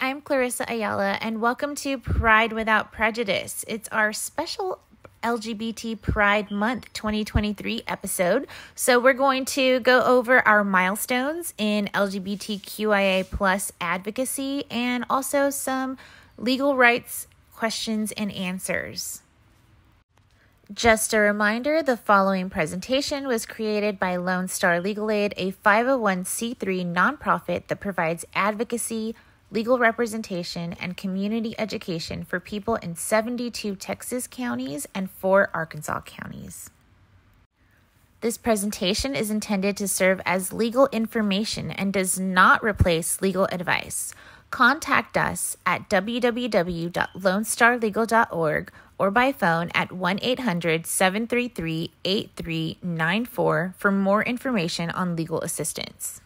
I'm Clarissa Ayala, and welcome to Pride Without Prejudice. It's our special LGBT Pride Month 2023 episode. So, we're going to go over our milestones in LGBTQIA plus advocacy and also some legal rights questions and answers. Just a reminder the following presentation was created by Lone Star Legal Aid, a 501c3 nonprofit that provides advocacy, legal representation, and community education for people in 72 Texas counties and four Arkansas counties. This presentation is intended to serve as legal information and does not replace legal advice. Contact us at www.lonestarlegal.org or by phone at 1 800 733 8394 for more information on legal assistance.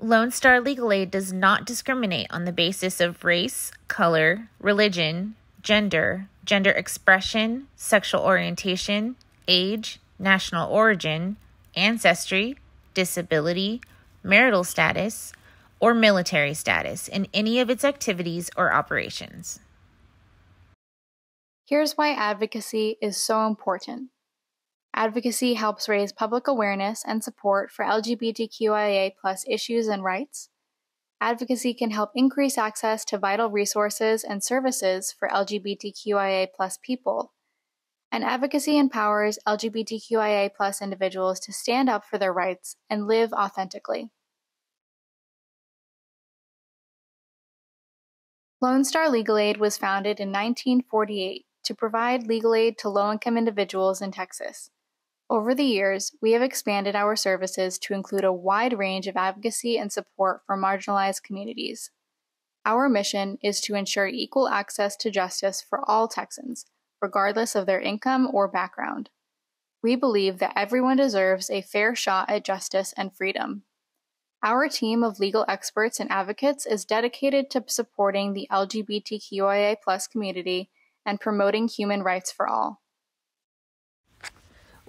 Lone Star Legal Aid does not discriminate on the basis of race, color, religion, gender, gender expression, sexual orientation, age, national origin, ancestry, disability, marital status, or military status in any of its activities or operations. Here's why advocacy is so important. Advocacy helps raise public awareness and support for LGBTQIA issues and rights. Advocacy can help increase access to vital resources and services for LGBTQIA people. And advocacy empowers LGBTQIA individuals to stand up for their rights and live authentically. Lone Star Legal Aid was founded in 1948 to provide legal aid to low income individuals in Texas. Over the years, we have expanded our services to include a wide range of advocacy and support for marginalized communities. Our mission is to ensure equal access to justice for all Texans, regardless of their income or background. We believe that everyone deserves a fair shot at justice and freedom. Our team of legal experts and advocates is dedicated to supporting the LGBTQIA community and promoting human rights for all.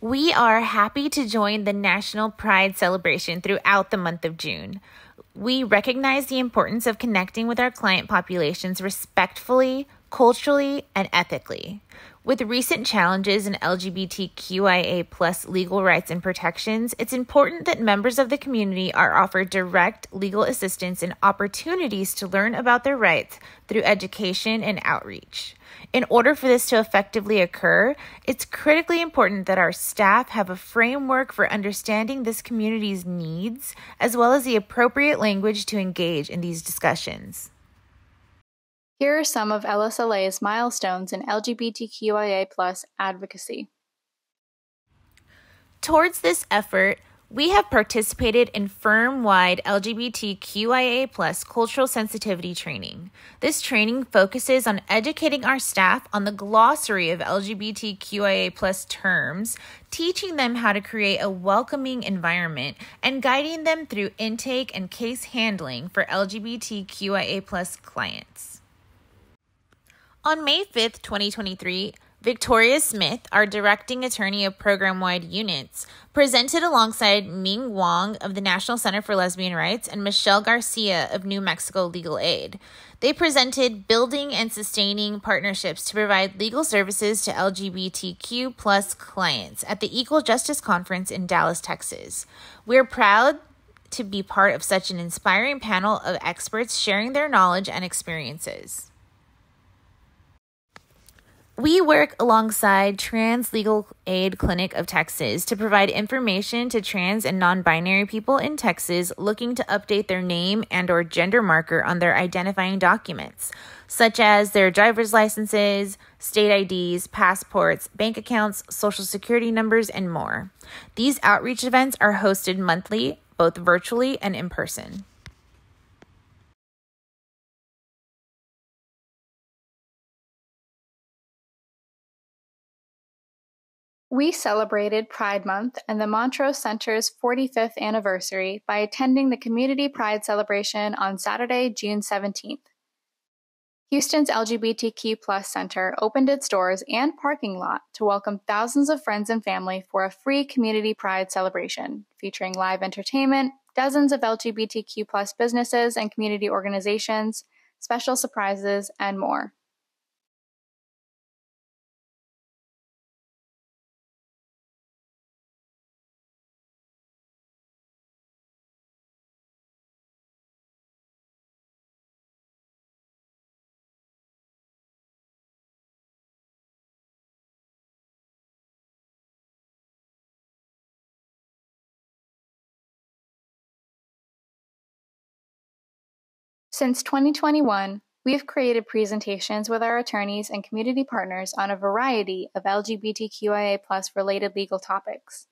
We are happy to join the National Pride celebration throughout the month of June. We recognize the importance of connecting with our client populations respectfully, culturally, and ethically. With recent challenges in LGBTQIA plus legal rights and protections, it's important that members of the community are offered direct legal assistance and opportunities to learn about their rights through education and outreach. In order for this to effectively occur, it's critically important that our staff have a framework for understanding this community's needs, as well as the appropriate language to engage in these discussions. Here are some of LSLA's milestones in LGBTQIA advocacy. Towards this effort, we have participated in firm wide LGBTQIA cultural sensitivity training. This training focuses on educating our staff on the glossary of LGBTQIA terms, teaching them how to create a welcoming environment, and guiding them through intake and case handling for LGBTQIA clients. On May 5th, 2023, Victoria Smith, our directing attorney of program wide units, presented alongside Ming Wong of the National Center for Lesbian Rights and Michelle Garcia of New Mexico Legal Aid. They presented building and sustaining partnerships to provide legal services to LGBTQ plus clients at the Equal Justice Conference in Dallas, Texas. We're proud to be part of such an inspiring panel of experts sharing their knowledge and experiences. We work alongside Trans Legal Aid Clinic of Texas to provide information to trans and non-binary people in Texas looking to update their name and or gender marker on their identifying documents, such as their driver's licenses, state IDs, passports, bank accounts, social security numbers, and more. These outreach events are hosted monthly, both virtually and in person. We celebrated Pride Month and the Montrose Center's 45th anniversary by attending the Community Pride celebration on Saturday, June 17th. Houston's LGBTQ Center opened its doors and parking lot to welcome thousands of friends and family for a free Community Pride celebration featuring live entertainment, dozens of LGBTQ businesses and community organizations, special surprises, and more. Since 2021, we have created presentations with our attorneys and community partners on a variety of LGBTQIA related legal topics.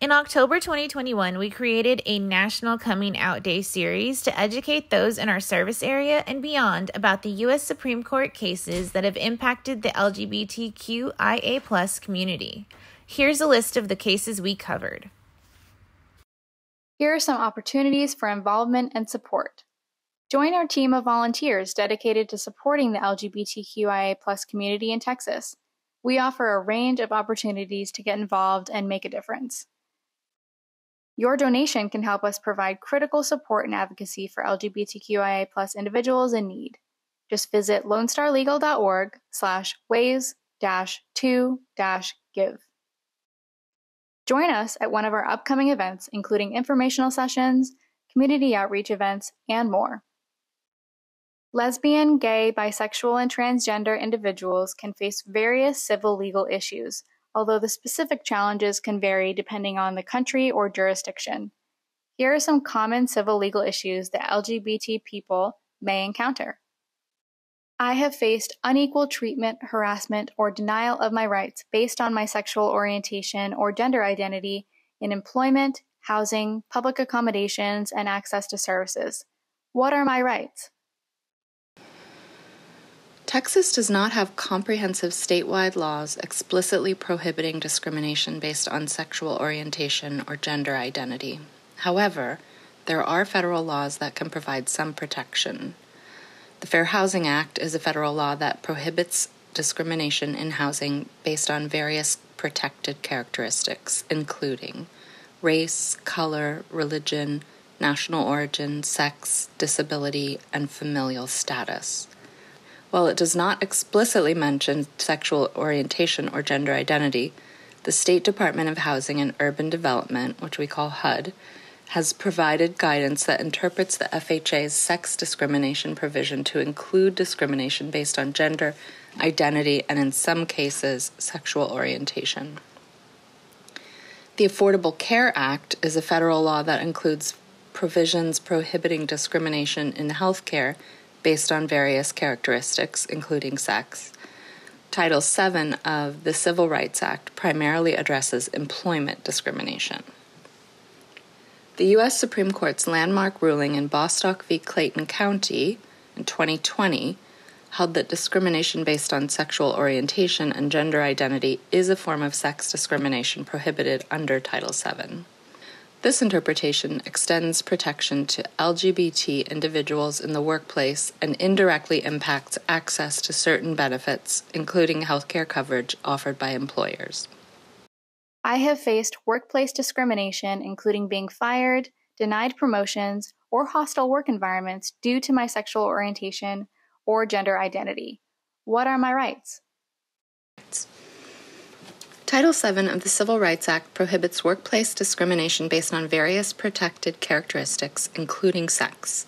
In October 2021, we created a National Coming Out Day series to educate those in our service area and beyond about the U.S. Supreme Court cases that have impacted the LGBTQIA community. Here's a list of the cases we covered. Here are some opportunities for involvement and support. Join our team of volunteers dedicated to supporting the LGBTQIA community in Texas. We offer a range of opportunities to get involved and make a difference. Your donation can help us provide critical support and advocacy for LGBTQIA individuals in need. Just visit lonestarlegal.org slash ways dash to dash give. Join us at one of our upcoming events, including informational sessions, community outreach events, and more. Lesbian, gay, bisexual, and transgender individuals can face various civil legal issues, although the specific challenges can vary depending on the country or jurisdiction. Here are some common civil legal issues that LGBT people may encounter. I have faced unequal treatment, harassment, or denial of my rights based on my sexual orientation or gender identity in employment, housing, public accommodations, and access to services. What are my rights? Texas does not have comprehensive statewide laws explicitly prohibiting discrimination based on sexual orientation or gender identity. However, there are federal laws that can provide some protection. The Fair Housing Act is a federal law that prohibits discrimination in housing based on various protected characteristics, including race, color, religion, national origin, sex, disability, and familial status. While it does not explicitly mention sexual orientation or gender identity, the State Department of Housing and Urban Development, which we call HUD, has provided guidance that interprets the FHA's sex discrimination provision to include discrimination based on gender, identity, and in some cases, sexual orientation. The Affordable Care Act is a federal law that includes provisions prohibiting discrimination in health care based on various characteristics, including sex. Title VII of the Civil Rights Act primarily addresses employment discrimination. The U.S. Supreme Court's landmark ruling in Bostock v. Clayton County in 2020 held that discrimination based on sexual orientation and gender identity is a form of sex discrimination prohibited under Title VII. This interpretation extends protection to LGBT individuals in the workplace and indirectly impacts access to certain benefits, including healthcare coverage offered by employers. I have faced workplace discrimination, including being fired, denied promotions, or hostile work environments due to my sexual orientation or gender identity. What are my rights? Title VII of the Civil Rights Act prohibits workplace discrimination based on various protected characteristics, including sex.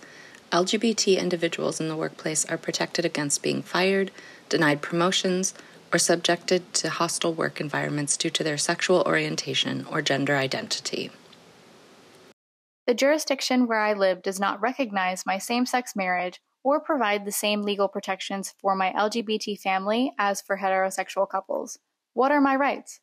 LGBT individuals in the workplace are protected against being fired, denied promotions, or subjected to hostile work environments due to their sexual orientation or gender identity. The jurisdiction where I live does not recognize my same sex marriage or provide the same legal protections for my LGBT family as for heterosexual couples. What are my rights?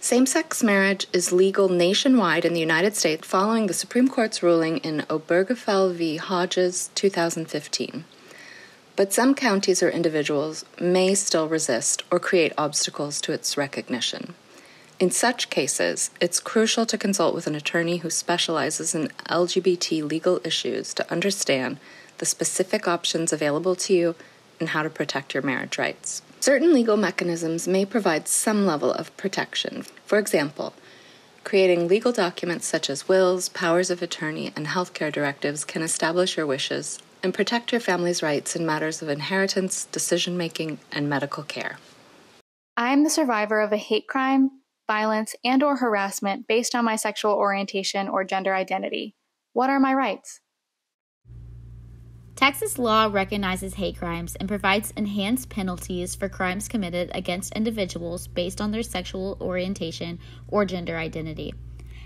Same sex marriage is legal nationwide in the United States following the Supreme Court's ruling in Obergefell v. Hodges 2015 but some counties or individuals may still resist or create obstacles to its recognition. In such cases, it's crucial to consult with an attorney who specializes in LGBT legal issues to understand the specific options available to you and how to protect your marriage rights. Certain legal mechanisms may provide some level of protection. For example, Creating legal documents such as wills, powers of attorney, and healthcare directives can establish your wishes and protect your family's rights in matters of inheritance, decision making, and medical care. I am the survivor of a hate crime, violence, and or harassment based on my sexual orientation or gender identity. What are my rights? Texas law recognizes hate crimes and provides enhanced penalties for crimes committed against individuals based on their sexual orientation or gender identity.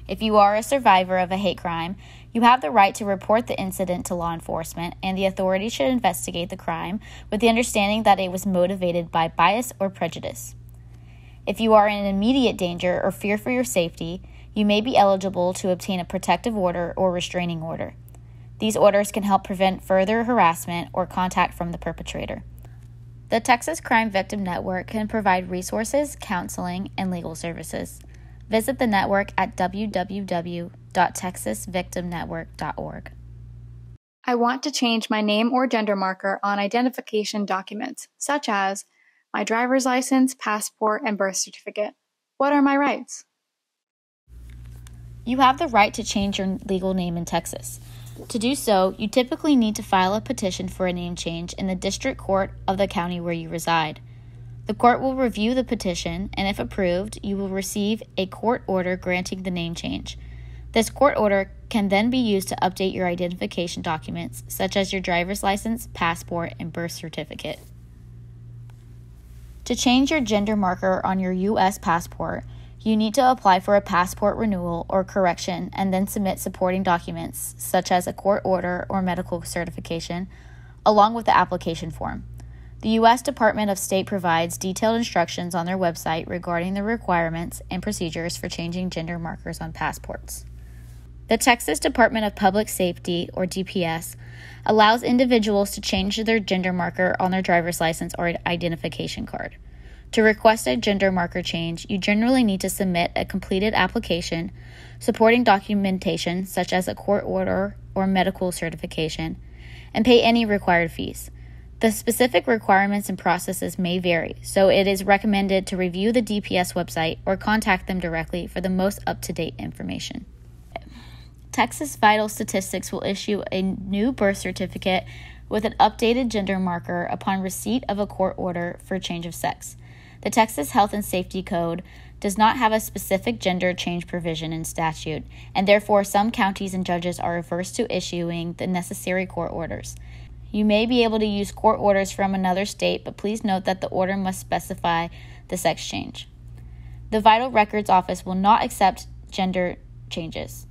If you are a survivor of a hate crime, you have the right to report the incident to law enforcement, and the authorities should investigate the crime with the understanding that it was motivated by bias or prejudice. If you are in immediate danger or fear for your safety, you may be eligible to obtain a protective order or restraining order. These orders can help prevent further harassment or contact from the perpetrator. The Texas Crime Victim Network can provide resources, counseling, and legal services. Visit the network at www.texasvictimnetwork.org. I want to change my name or gender marker on identification documents, such as my driver's license, passport, and birth certificate. What are my rights? You have the right to change your legal name in Texas. To do so, you typically need to file a petition for a name change in the district court of the county where you reside. The court will review the petition, and if approved, you will receive a court order granting the name change. This court order can then be used to update your identification documents, such as your driver's license, passport, and birth certificate. To change your gender marker on your U.S. passport, you need to apply for a passport renewal or correction and then submit supporting documents, such as a court order or medical certification, along with the application form. The U.S. Department of State provides detailed instructions on their website regarding the requirements and procedures for changing gender markers on passports. The Texas Department of Public Safety, or DPS, allows individuals to change their gender marker on their driver's license or identification card. To request a gender marker change, you generally need to submit a completed application, supporting documentation such as a court order or medical certification, and pay any required fees. The specific requirements and processes may vary, so it is recommended to review the DPS website or contact them directly for the most up to date information. Texas Vital Statistics will issue a new birth certificate with an updated gender marker upon receipt of a court order for change of sex. The Texas Health and Safety Code does not have a specific gender change provision in statute, and therefore some counties and judges are averse to issuing the necessary court orders. You may be able to use court orders from another state, but please note that the order must specify the sex change. The Vital Records Office will not accept gender changes.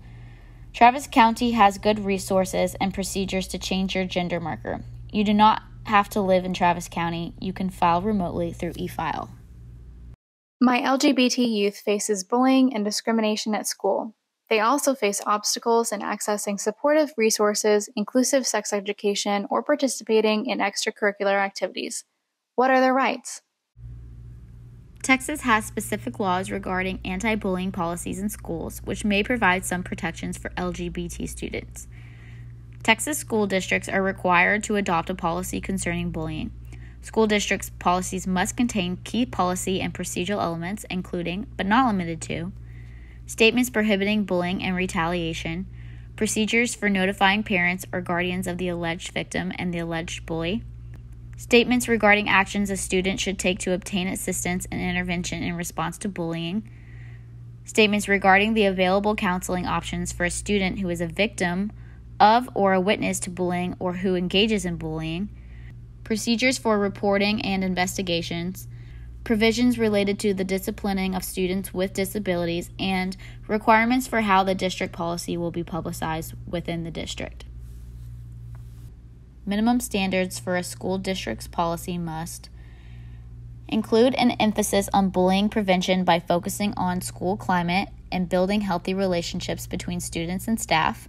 Travis County has good resources and procedures to change your gender marker. You do not have to live in Travis County. You can file remotely through eFile. My LGBT youth faces bullying and discrimination at school. They also face obstacles in accessing supportive resources, inclusive sex education, or participating in extracurricular activities. What are their rights? Texas has specific laws regarding anti bullying policies in schools, which may provide some protections for LGBT students. Texas school districts are required to adopt a policy concerning bullying. School districts' policies must contain key policy and procedural elements, including, but not limited to, statements prohibiting bullying and retaliation, procedures for notifying parents or guardians of the alleged victim and the alleged bully, statements regarding actions a student should take to obtain assistance and intervention in response to bullying, statements regarding the available counseling options for a student who is a victim of or a witness to bullying or who engages in bullying, procedures for reporting and investigations, provisions related to the disciplining of students with disabilities, and requirements for how the district policy will be publicized within the district. Minimum standards for a school district's policy must include an emphasis on bullying prevention by focusing on school climate and building healthy relationships between students and staff,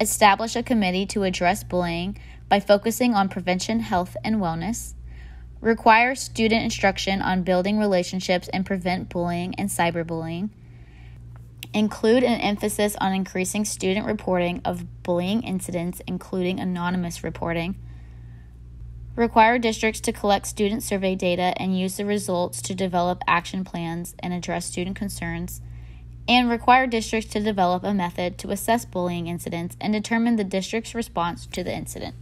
establish a committee to address bullying by focusing on prevention, health, and wellness, require student instruction on building relationships and prevent bullying and cyberbullying, Include an emphasis on increasing student reporting of bullying incidents, including anonymous reporting. Require districts to collect student survey data and use the results to develop action plans and address student concerns. and require districts to develop a method to assess bullying incidents and determine the district's response to the incident.